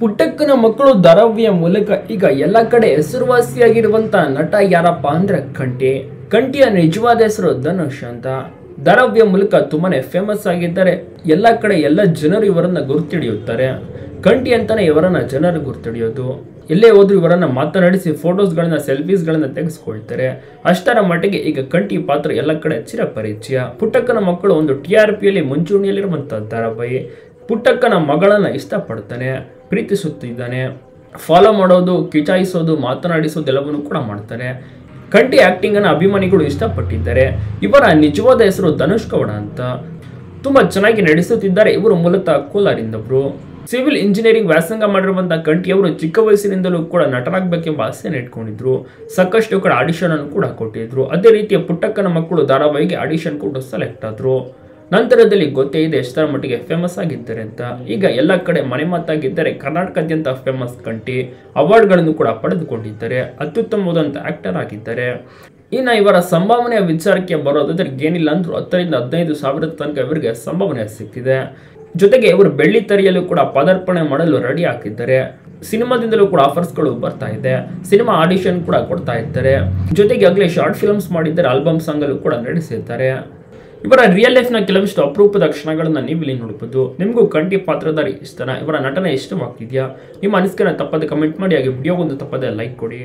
ಪುಟ್ಟಕ್ಕನ ಮಕ್ಕಳು ಧಾರಾವಾಹಿಯ ಮೂಲಕ ಈಗ ಎಲ್ಲ ಕಡೆ ಹೆಸರುವಾಸಿಯಾಗಿರುವಂತ ನಟ ಯಾರಪ್ಪ ಅಂದ್ರೆ ಕಂಟಿ ಕಂಟಿಯ ನಿಜವಾದ ಹೆಸರು ಧನುಷ್ ಅಂತ. ಧಾರಾವಾಹಿಯ ಮೂಲಕ ತುಂಬಾನೇ ಫೇಮಸ್ ಆಗಿದ್ದಾರೆ. ಎಲ್ಲ ಕಡೆ ಎಲ್ಲ ಜನರು ಇವರನ್ನ ಗುರುತಿಡಿಯುತ್ತಾರೆ. ಕಂಟಿ ಅಂತಾನೆ ಇವರನ್ನ ಜನರು ಗುರುತಿಡಿಯೋದು. ಎಲ್ಲೇ ಹೋದ್ರು ಇವರನ್ನ ಮಾತನಾಡಿಸಿ ಫೋಟೋಸ್ಗಳನ್ನ ಸೆಲ್ಫೀಸ್ಗಳನ್ನ ತೆಗೆಸ್ಕೊಳ್ತಾರೆ. ಅಷ್ಟರ ಮಟ್ಟಿಗೆ ಈಗ ಕಂಟಿ ಪಾತ್ರ ಎಲ್ಲ ಕಡೆ ಚಿರಪರಿಚಯ. ಪುಟ್ಟಕ್ಕನ ಮಕ್ಕಳು ಒಂದು ಟಿ ಆರ್ ಪಿಯಲ್ಲಿ ಮುಂಚೂಣಿಯಲ್ಲಿರುವಂತಹ ಧಾರಾವಾಹಿ. ಪುಟ್ಟಕ್ಕನ ಮಗಳನ್ನ ಇಷ್ಟಪಡ್ತಾನೆ. ಪ್ರೀತಿಸುತ್ತಿದ್ದಾನೆ. ಫಾಲೋ ಮಾಡೋದು, ಕಿಚಾಯಿಸೋದು ಮಾತನಾಡಿಸೋದು ಎಲ್ಲವನ್ನು ಕೂಡ ಮಾಡ್ತಾರೆ ಕಂಟಿ ಆಕ್ಟಿಂಗ್ ಅನ್ನ ಅಭಿಮಾನಿಗಳು ಇಷ್ಟಪಟ್ಟಿದ್ದಾರೆ. ಇವರ ನಿಜವಾದ ಹೆಸರು ಧನುಷ್ ಗೌಡ ಅಂತ. ತುಂಬಾ ಚೆನ್ನಾಗಿ ನಡೆಸುತ್ತಿದ್ದಾರೆ ಇವರು ಮೂಲತಃ ಕೋಲಾರಿಂದವರು. ಸಿವಿಲ್ ಇಂಜಿನಿಯರಿಂಗ್ ವ್ಯಾಸಂಗ ಮಾಡಿರುವಂತಹ ಕಂಟಿಯವರು ಚಿಕ್ಕ ವಯಸ್ಸಿನಿಂದಲೂ ಕೂಡ ನಟರಾಗಬೇಕೆಂಬ ಆಸೆಯನ್ನು ಇಟ್ಕೊಂಡಿದ್ರು. ಸಾಕಷ್ಟು ಕೂಡ ಆಡಿಷನ್ ಅನ್ನು ಕೂಡ ಕೊಟ್ಟಿದ್ರು. ಅದೇ ರೀತಿಯ ಪುಟ್ಟಕ್ಕನ ಮಕ್ಕಳು ಧಾರಾವಾಹಿಗೆ ಆಡಿಷನ್ ಕೊಟ್ಟು ಸೆಲೆಕ್ಟ್ ಆದ್ರು. ನಂತರದಲ್ಲಿ ಗೊತ್ತೇ ಇದೆ ಎಷ್ಟರ ಮಟ್ಟಿಗೆ ಫೇಮಸ್ ಆಗಿದ್ದಾರೆ ಅಂತ. ಈಗ ಎಲ್ಲ ಕಡೆ ಮನೆ ಮಾತಾಗಿದ್ದಾರೆ ಕರ್ನಾಟಕದಾದ್ಯಂತ ಫೇಮಸ್ ಕಂಟಿ ಅವಾರ್ಡ್ಗಳನ್ನು ಕೂಡ ಪಡೆದುಕೊಂಡಿದ್ದಾರೆ. ಅತ್ಯುತ್ತಮವಾದಂಥ ಆಕ್ಟರ್ ಆಗಿದ್ದಾರೆ. ಇನ್ನು ಇವರ ಸಂಭಾವನೆಯ ವಿಚಾರಕ್ಕೆ ಬರೋದಾದ್ರೆ ಏನಿಲ್ಲ ಅಂದ್ರೂ ಹತ್ತರಿಂದ ಹದಿನೈದು ಸಾವಿರದ ತನಕ ಇವರಿಗೆ ಸಂಭಾವನೆ ಸಿಕ್ಕಿದೆ. ಜೊತೆಗೆ ಇವರು ಬೆಳ್ಳಿ ತರಿಯಲು ಕೂಡ ಪದಾರ್ಪಣೆ ಮಾಡಲು ರೆಡಿ ಹಾಕಿದ್ದಾರೆ. ಸಿನಿಮಾದಿಂದಲೂ ಕೂಡ ಆಫರ್ಸ್ಗಳು ಬರ್ತಾ ಇದೆ. ಸಿನಿಮಾ ಆಡಿಷನ್ ಕೂಡ ಕೊಡ್ತಾ ಇದ್ದಾರೆ. ಜೊತೆಗೆ ಆಗಲೇ ಶಾರ್ಟ್ ಫಿಲ್ಮ್ಸ್ ಮಾಡಿದ್ದಾರೆ. ಆಲ್ಬಮ್ ಸಾಂಗಲ್ಲೂ ಕೂಡ ನಡೆಸಿದ್ದಾರೆ. ಇವರ ರಿಯಲ್ ಲೈಫ್ನ ಕೆಲವಷ್ಟು ಅಪರೂಪದ ಕ್ಷಣಗಳನ್ನು ನೀವು ಇಲ್ಲಿ ನೋಡಬಹುದು ನಿಮಗೂ ಕಂಠಿ ಪಾತ್ರಧಾರಿ ಇಷ್ಟನ ಇವರ ನಟನೆ ಇಷ್ಟವಾಗ್ತಿದ್ಯಾ? ನಿಮ್ಮ ಅನಿಸಿಕೆನ ತಪ್ಪದೆ ಕಮೆಂಟ್ ಮಾಡಿ, ಹಾಗೆ ವಿಡಿಯೋಗೊಂದು ತಪ್ಪದೆ ಲೈಕ್ ಕೊಡಿ.